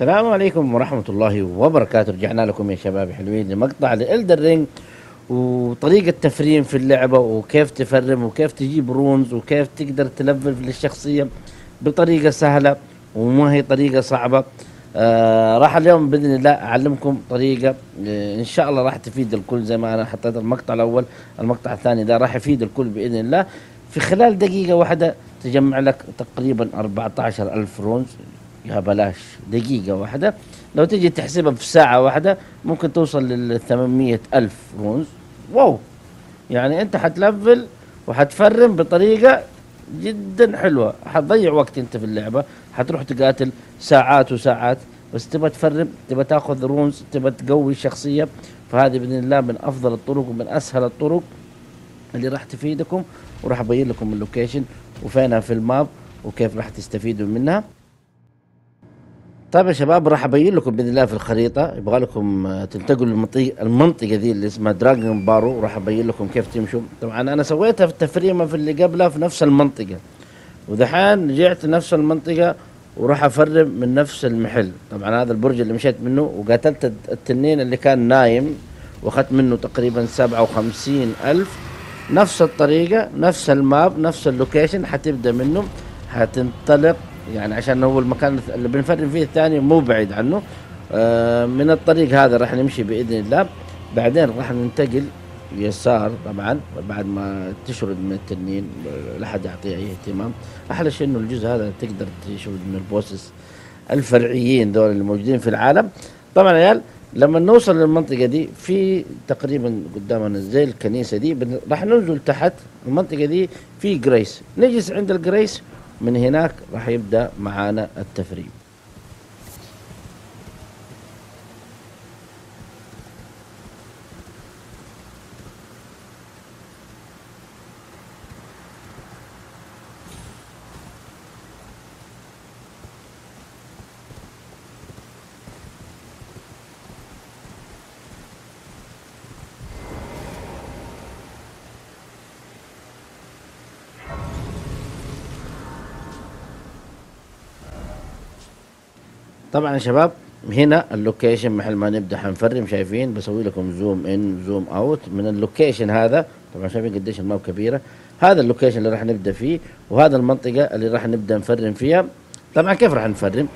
السلام عليكم ورحمة الله وبركاته. رجعنا لكم يا شباب حلوين لمقطع ل Elden Ring وطريقة تفريم في اللعبة وكيف تفرم وكيف تجيب runes وكيف تقدر تلفل للشخصية بطريقة سهلة وما هي طريقة صعبة. آه راح اليوم بإذن الله أعلمكم طريقة آه إن شاء الله راح تفيد الكل زي ما أنا حطيت المقطع الأول. المقطع الثاني ده راح يفيد الكل بإذن الله. في خلال دقيقة واحدة تجمع لك تقريبا 14 ألف runes يا بلاش. دقيقة واحدة. لو تجي تحسبها في ساعة واحدة ممكن توصل لل 800 ألف runes wow. يعني أنت حتلفل وحتفرم بطريقة جدا حلوة. حتضيع وقت أنت في اللعبة. حتروح تقاتل ساعات وساعات. بس تبغى تفرم تبغى تاخذ runes تبغى تقوي الشخصية فهذه بإذن الله من أفضل الطرق ومن أسهل الطرق اللي راح تفيدكم. وراح أبين لكم ال location. وفينها في ال map وكيف راح تستفيدوا منها. طيب يا شباب راح أبين لكم بإذن الله في الخريطة. يبغى لكم آه، تنتقلوا المنطقة دي اللي اسمها Dragonbarrow وراح أبين لكم كيف تمشوا. طبعا أنا سويتها في التفريمة في اللي قبلها في نفس المنطقة. ودحين رجعت لنفس المنطقة وراح أفرم من نفس المحل. طبعا هذا البرج اللي مشيت منه وقاتلت الت- التنين اللي كان نايم وأخذت منه تقريبا سبعة وخمسين ألف. نفس الطريقة نفس ال map نفس ال location حتبدأ منه. حتنطلق يعني عشان هو المكان اللي بنفرم فيه الثاني مو بعيد عنه. آه من الطريق هذا راح نمشي بإذن الله. بعدين راح ننتقل يسار طبعا بعد ما تشرد من التنين لا حد يعطيه أي اهتمام. أحلى شيء إنه الجزء هذا تقدر تشرد من ال bosses الفرعيين دول اللي موجودين في العالم. طبعا يا عيال لما نوصل للمنطقة دي في تقريبا قدامنا زي الكنيسة دي راح ننزل تحت المنطقة دي في جريس. نجلس عند الجريس من هناك راح يبدأ معانا التفريم طبعا يا شباب هنا ال location محل ما نبدأ حنفرم. شايفين؟ بسوي لكم zoom in zoom out. من ال location هذا طبعا شايفين قديش ال map كبيرة. هذا ال location اللي راح نبدأ فيه وهذا المنطقة اللي راح نبدأ نفرم فيها. طبعا كيف راح نفرم؟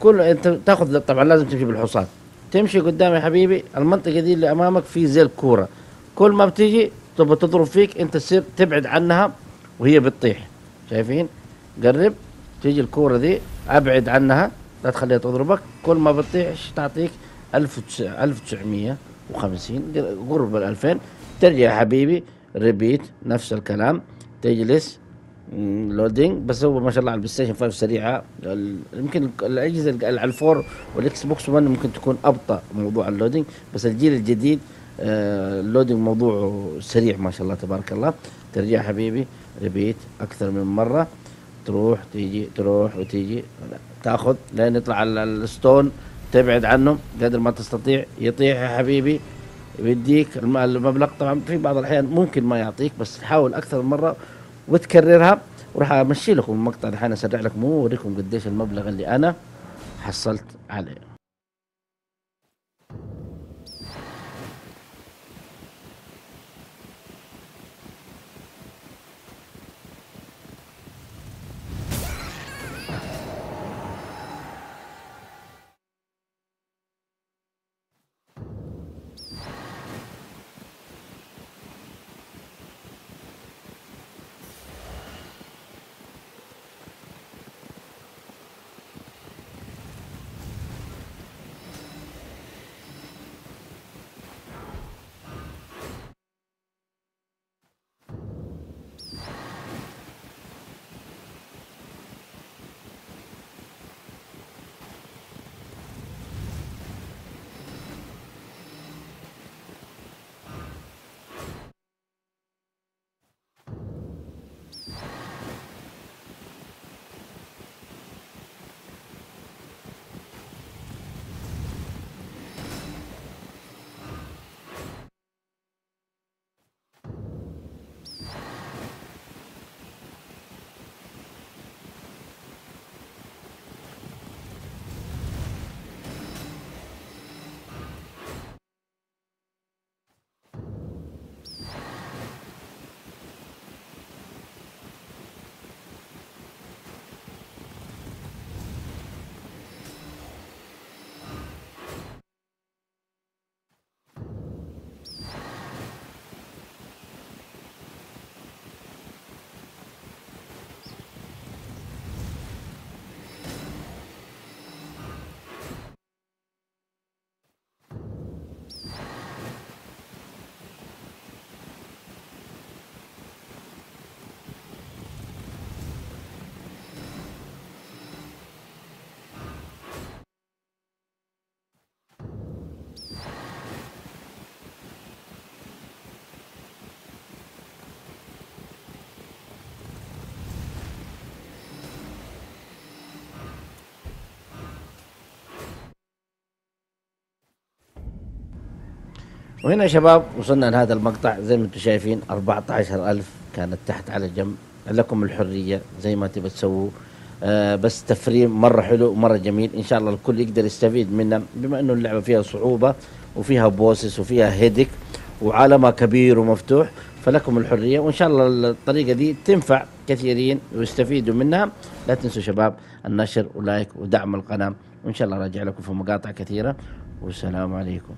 كل أنت تأخذ طبعا لازم تمشي بالحصان. تمشي قدام يا حبيبي المنطقة دي اللي أمامك في زي الكوره كل ما بتيجي تبغى تضرب فيك أنت تصير تبعد عنها وهي بتطيح. شايفين؟ قرب تيجي الكورة دي أبعد عنها. لا تخليها تضربك. كل ما بتطيح إيش تعطيك 1950 دي قرب ال 2000 ترجع يا حبيبي repeat نفس الكلام. تجلس loading بس هو ما شاء الله على ال PlayStation 5 سريعة. يمكن الأجهزة على ال four وال Xbox 1 ممكن تكون أبطأ موضوع ال loading بس الجيل الجديد آه، ال loading موضوع سريع ما شاء الله تبارك الله. ترجع حبيبي ريبيت أكثر من مرة. تروح تيجي تروح وتيجي. تأخذ لين يطلع ال- الستون تبعد عنه قدر ما تستطيع. يطيح يا حبيبي بيديك الم- المبلغ. طبعا في بعض الأحيان ممكن ما يعطيك بس حاول أكثر من مرة وتكررها. وراح أمشي لكم المقطع. الحين أسرع لكم واوريكم قديش المبلغ اللي أنا حصلت عليه. وهنا يا شباب وصلنا لهذا المقطع. زي ما أنتم شايفين 14000 كانت تحت على جنب. لكم الحرية زي ما تبى تسووا. آه بس تفريم مرة حلو ومرة جميل. إن شاء الله الكل يقدر يستفيد منه. بما إنه اللعبة فيها صعوبة وفيها بوسس وفيها هيدك وعالمها كبير ومفتوح فلكم الحرية. وإن شاء الله الطريقة دي تنفع كثيرين ويستفيدوا منها. لا تنسوا شباب النشر ولايك ودعم القناة. وإن شاء الله راجع لكم في مقاطع كثيرة. والسلام عليكم.